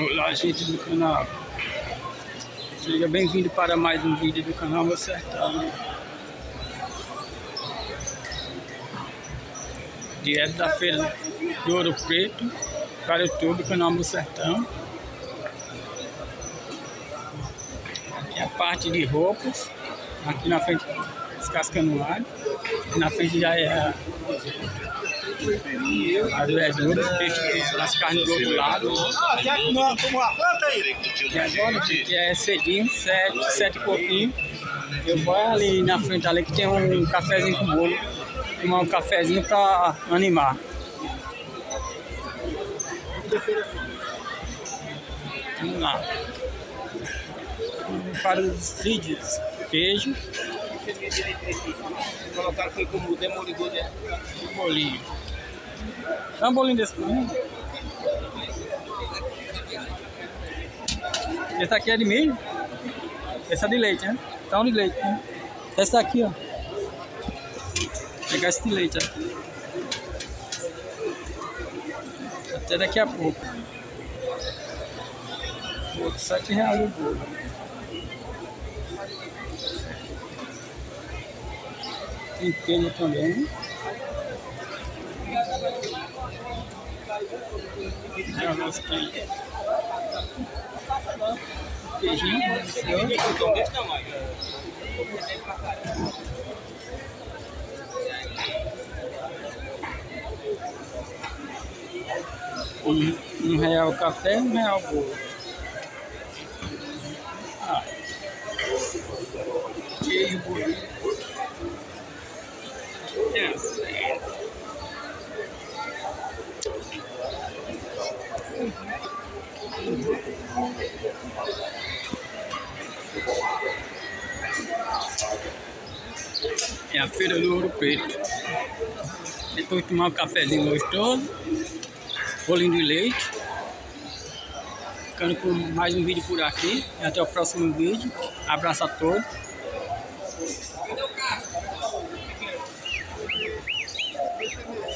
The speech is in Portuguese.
Olá, gente do canal. Seja bem-vindo para mais um vídeo do canal Meu Sertão. Direto da feira do Ouro Preto para o YouTube, canal Meu Sertão. Aqui é a parte de roupas. Aqui na frente, descascando alho. Na frente já é a as verduras, peixe, as carnes do outro lado. Ah, quer uma, uma planta aí? E agora, que é cedinho, sete, sete e pouquinho. Eu vou ali na frente ali que tem um cafezinho com bolo. Tomar um cafezinho para animar. Vamos lá. Para os vídeos, queijo. Colocaram foi como demolidor de Um bolinho. Dá um bolinho desse pra. Esse aqui é de milho. Esse é de leite, né? Tá um de leite, né? Esse aqui, ó. Pegar esse de leite, ó. Até daqui a pouco. Outro sete reais o bolo. Pena também. É o nosso queijo. Queijinho. Então, desse tamanho. Um, um real café, um real bolo. Ah. Queijo, bolo. É. A feira do Ouro Preto. Depois de tomar um cafezinho gostoso, bolinho de leite. Ficando com mais um vídeo por aqui. E até o próximo vídeo. Abraço a todos. Yeah.